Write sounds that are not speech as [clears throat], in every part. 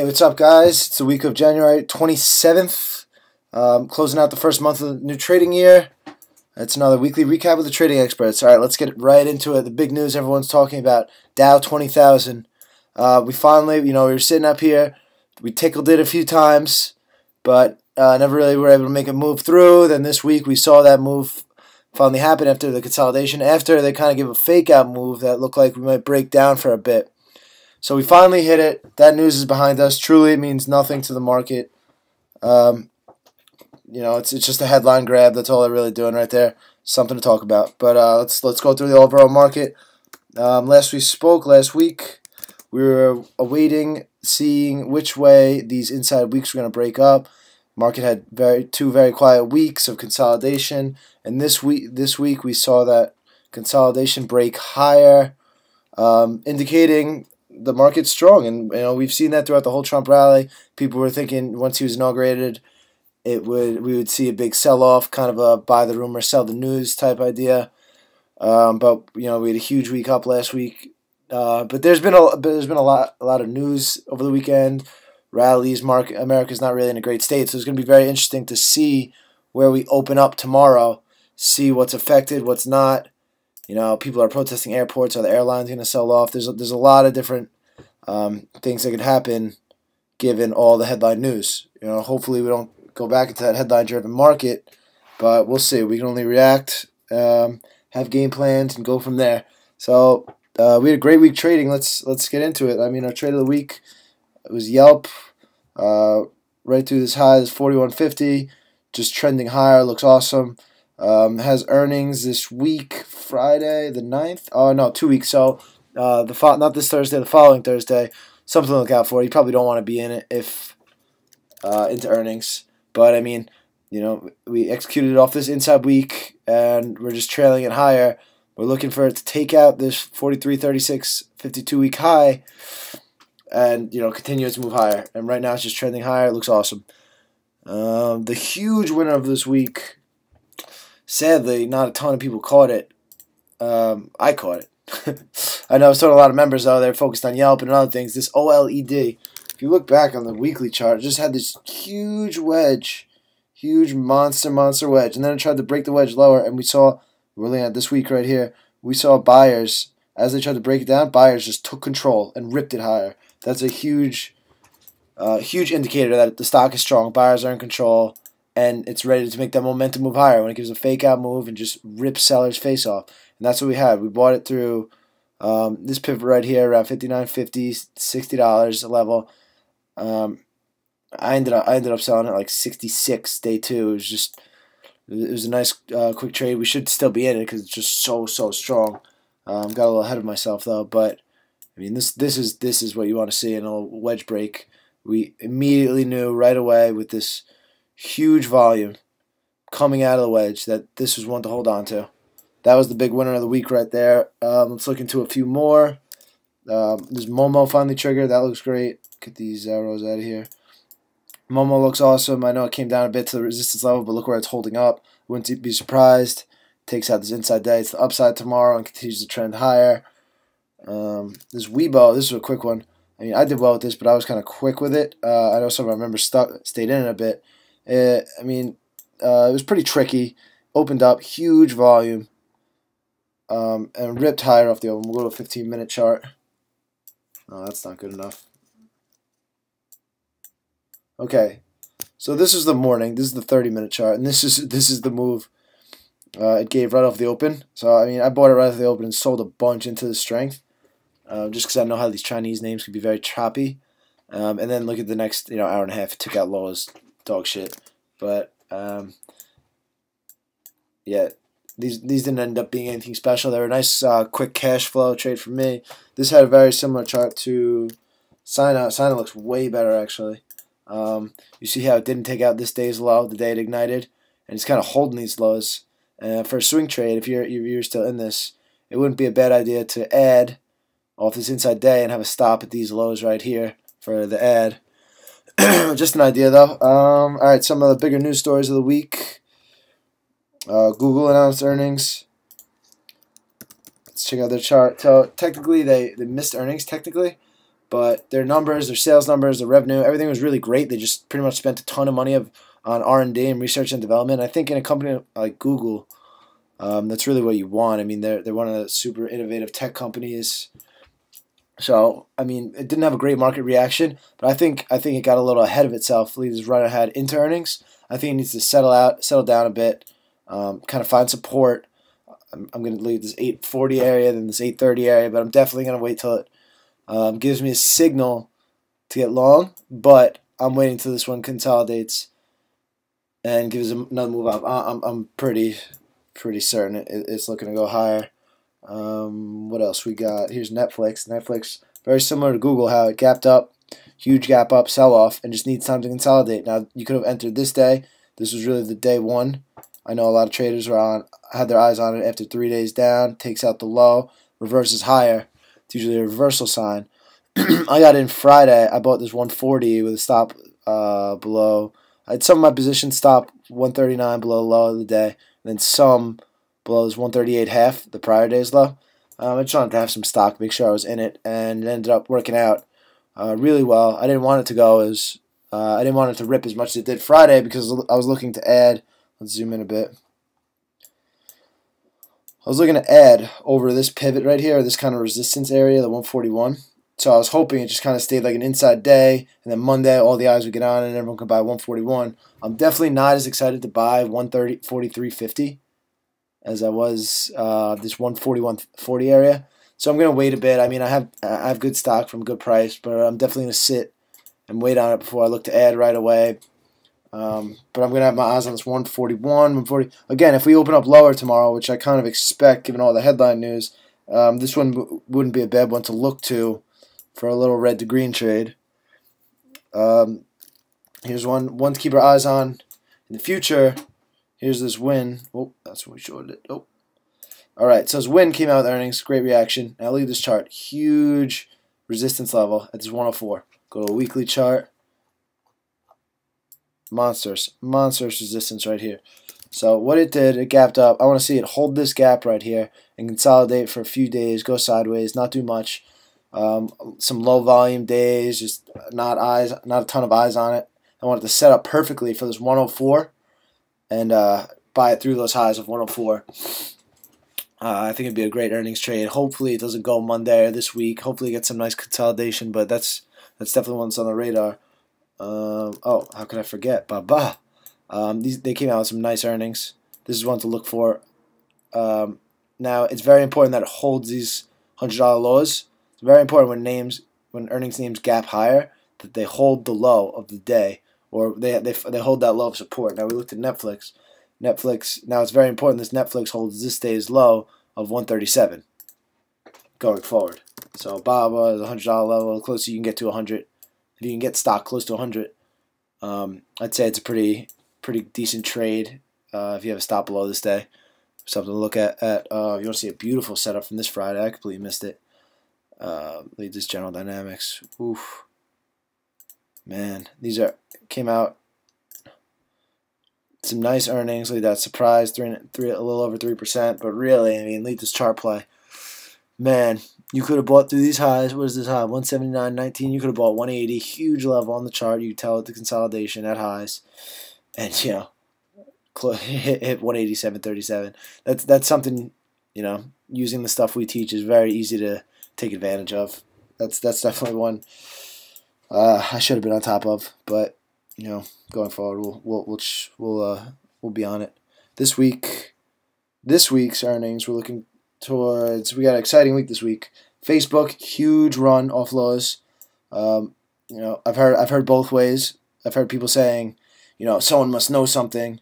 Hey, what's up, guys? It's the week of January 27th, um, closing out the first month of the new trading year. It's another weekly recap with the trading experts. All right, let's get right into it. The big news everyone's talking about Dow 20,000. Uh, we finally, you know, we were sitting up here, we tickled it a few times, but uh, never really were able to make a move through. Then this week we saw that move finally happen after the consolidation, after they kind of give a fake out move that looked like we might break down for a bit. So we finally hit it. That news is behind us. Truly, it means nothing to the market. Um, you know, it's it's just a headline grab. That's all they're really doing right there. Something to talk about. But uh, let's let's go through the overall market. Um, last we spoke last week, we were awaiting seeing which way these inside weeks were going to break up. Market had very two very quiet weeks of consolidation, and this week this week we saw that consolidation break higher, um, indicating the market's strong, and you know we've seen that throughout the whole Trump rally. People were thinking once he was inaugurated, it would we would see a big sell off, kind of a buy the rumor, sell the news type idea. Um, but you know we had a huge week up last week. Uh, but there's been a there's been a lot a lot of news over the weekend. Rallies, market America's not really in a great state, so it's going to be very interesting to see where we open up tomorrow. See what's affected, what's not. You know, people are protesting airports. Are the airlines going to sell off? There's a, there's a lot of different um, things that could happen given all the headline news. You know, hopefully we don't go back into that headline-driven market, but we'll see. We can only react, um, have game plans, and go from there. So uh, we had a great week trading. Let's let's get into it. I mean, our trade of the week was Yelp. Uh, right through this high is 41.50, just trending higher. Looks awesome. Um, has earnings this week, Friday the 9th. Oh, no, two weeks. So, uh, the fo- not this Thursday, the following Thursday. Something to look out for. You probably don't want to be in it if uh, into earnings. But, I mean, you know, we executed off this inside week, and we're just trailing it higher. We're looking for it to take out this 43, 36, 52 week high and, you know, continue its move higher. And right now it's just trending higher. It looks awesome. Um, the huge winner of this week sadly, not a ton of people caught it. Um, I caught it. [laughs] I know I saw a lot of members though. They're focused on Yelp and other things. This OLED. If you look back on the weekly chart, just had this huge wedge, huge monster, monster wedge, and then it tried to break the wedge lower, and we saw really at this week right here. We saw buyers as they tried to break it down. Buyers just took control and ripped it higher. That's a huge, uh, huge indicator that the stock is strong. Buyers are in control and it's ready to make that momentum move higher when it gives a fake out move and just rips sellers face off. And that's what we had. We bought it through um, this pivot right here around $59.50, $60 level. Um, I ended up I ended up selling it like 66 day two. It was just it was a nice uh, quick trade. We should still be in it because it's just so so strong. Um, got a little ahead of myself though, but I mean this this is this is what you want to see in a wedge break. We immediately knew right away with this huge volume coming out of the wedge that this was one to hold on to. That was the big winner of the week right there. Um, let's look into a few more. Um, Momo finally triggered. That looks great. Get these arrows out of here. Momo looks awesome. I know it came down a bit to the resistance level, but look where it's holding up. Wouldn't be surprised. Takes out this inside day. It's the upside tomorrow and continues to trend higher. Um, this Weibo, this is a quick one. I mean, I did well with this, but I was kind of quick with it. Uh, I know some of our members stuck, stayed in it a bit. Uh, I mean, uh, it was pretty tricky. Opened up, huge volume, um, and ripped higher off the open. We'll go to 15 minute chart. Oh, that's not good enough. Okay, so this is the morning. This is the 30 minute chart, and this is this is the move. Uh, it gave right off the open. So I mean, I bought it right off the open and sold a bunch into the strength, uh, just because I know how these Chinese names can be very choppy. Um, and then look at the next you know hour and a half. It took out lows dog shit. But um, yeah, these these didn't end up being anything special. They were a nice uh, quick cash flow trade for me. This had a very similar chart to Sina. Sina looks way better actually. Um, you see how it didn't take out this day's low the day it ignited, and it's kind of holding these lows. Uh, for a swing trade, if you're if you're still in this, it wouldn't be a bad idea to add off this inside day and have a stop at these lows right here for the add. [clears throat] just an idea, though. Um, all right, some of the bigger news stories of the week. Uh, Google announced earnings. Let's check out their chart. So technically, they, they missed earnings technically, but their numbers, their sales numbers, their revenue, everything was really great. They just pretty much spent a ton of money of, on R and research and development. I think in a company like Google, um, that's really what you want. I mean, they're they're one of the super innovative tech companies. So I mean, it didn't have a great market reaction, but I think I think it got a little ahead of itself. Leads run ahead into earnings. I think it needs to settle out, settle down a bit, um, kind of find support. I'm, I'm going to leave this 840 area, then this 830 area, but I'm definitely going to wait till it um, gives me a signal to get long. But I'm waiting till this one consolidates and gives another move up. I'm, I'm pretty pretty certain it, it's looking to go higher. Um, what else we got? Here's Netflix. Netflix, very similar to Google, how it gapped up, huge gap up, sell off, and just needs time to consolidate. Now, you could have entered this day. This was really the day one. I know a lot of traders were on, had their eyes on it after three days down, takes out the low, reverses higher. It's usually a reversal sign. [clears throat] I got in Friday. I bought this 140 with a stop uh, below. I had some of my positions stop 139 below low of the day, and then some below this 138 half, the prior day's low. Um, I just wanted to have some stock, make sure I was in it, and it ended up working out uh, really well. I didn't want it to go as uh, I didn't want it to rip as much as it did Friday because I was looking to add. Let's zoom in a bit. I was looking to add over this pivot right here, this kind of resistance area, the 141. So I was hoping it just kind of stayed like an inside day, and then Monday all the eyes would get on and everyone could buy 141. I'm definitely not as excited to buy 130, 43.50 as I was uh, this 141.40 area. So I'm gonna wait a bit. I mean, I have I have good stock from good price, but I'm definitely gonna sit and wait on it before I look to add right away. Um, but I'm gonna have my eyes on this 141, 140. Again, if we open up lower tomorrow, which I kind of expect given all the headline news, um, this one wouldn't be a bad one to look to for a little red to green trade. Um, here's one one to keep our eyes on in the future. Here's this Wynn. Oh, that's what we showed it. Oh. All right, so his Wynn came out with earnings. Great reaction. Now look at this chart. Huge resistance level at this 104. Go to a weekly chart. Monsters. Monsters resistance right here. So what it did, it gapped up. I want to see it hold this gap right here and consolidate for a few days, go sideways, not do much. Um, some low volume days, just not eyes, not a ton of eyes on it. I want it to set up perfectly for this 104 and uh, buy it through those highs of 104. Uh, I think it'd be a great earnings trade. Hopefully, it doesn't go Monday or this week. Hopefully, get some nice consolidation. But that's that's definitely one that's on the radar. Um, oh, how could I forget? Baba. Um, these they came out with some nice earnings. This is one to look for. Um, now, it's very important that it holds these hundred dollar lows. It's very important when names when earnings names gap higher that they hold the low of the day or they they they hold that low of support. Now we looked at Netflix. Netflix now it's very important this Netflix holds this day's low of 137 going forward. So Baba is a hundred dollar level. The closer you can get to 100, if you can get stock close to 100, um, I'd say it's a pretty pretty decent trade uh, if you have a stop below this day. Something to look at. At uh, you want to see a beautiful setup from this Friday. I completely missed it. Uh, lead this General Dynamics. Oof. Man, these are came out some nice earnings. Lead that surprise, three, three, a little over three percent. But really, I mean, lead this chart play. Man, you could have bought through these highs. What is this high? 179.19. You could have bought 180. Huge level on the chart. You tell it the consolidation at highs, and you know, [laughs] hit, hit 187.37. That's that's something you know. Using the stuff we teach is very easy to take advantage of. That's that's definitely one uh, I should have been on top of, but you know, going forward, we'll we'll we'll we'll, uh, we'll be on it. This week, this week's earnings, we're looking towards. We got an exciting week this week. Facebook, huge run off lows. Um, you know, I've heard I've heard both ways. I've heard people saying, you know, someone must know something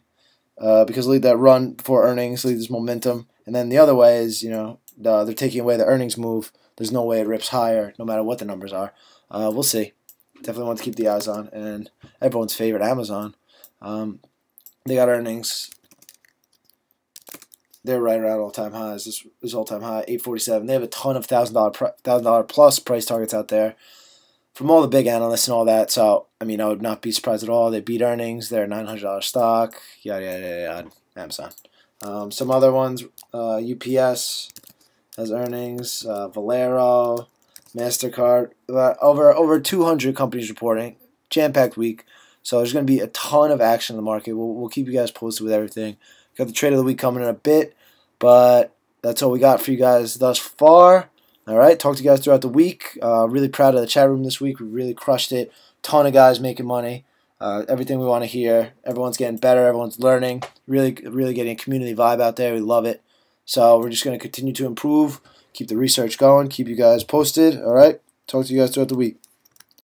uh, because lead that run before earnings, lead this momentum, and then the other way is, you know, they're taking away the earnings move. There's no way it rips higher, no matter what the numbers are. Uh, we'll see definitely want to keep the eyes on. And everyone's favorite, Amazon. Um, they got earnings. They're right around all time highs. This is all time high, eight forty seven. They have a ton of thousand dollar thousand dollar plus price targets out there from all the big analysts and all that. So I mean, I would not be surprised at all. They beat earnings. They're nine hundred dollar stock. Yada yada yada. Amazon. Um, some other ones. Uh, UPS has earnings. Uh, Valero. Mastercard. Uh, over over 200 companies reporting. Jam packed week. So there's going to be a ton of action in the market. We'll, we'll keep you guys posted with everything. Got the trade of the week coming in a bit, but that's all we got for you guys thus far. All right, talk to you guys throughout the week. Uh, really proud of the chat room this week. We really crushed it. Ton of guys making money. Uh, everything we want to hear. Everyone's getting better. Everyone's learning. Really, really getting a community vibe out there. We love it. So we're just going to continue to improve, keep the research going, keep you guys posted. All right, talk to you guys throughout the week.